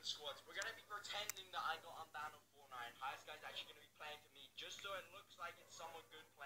with squads. We're gonna be pretending that I got unbanned on Fortnite. Highest guy's actually gonna be playing for me, just so it looks like it's someone good playing.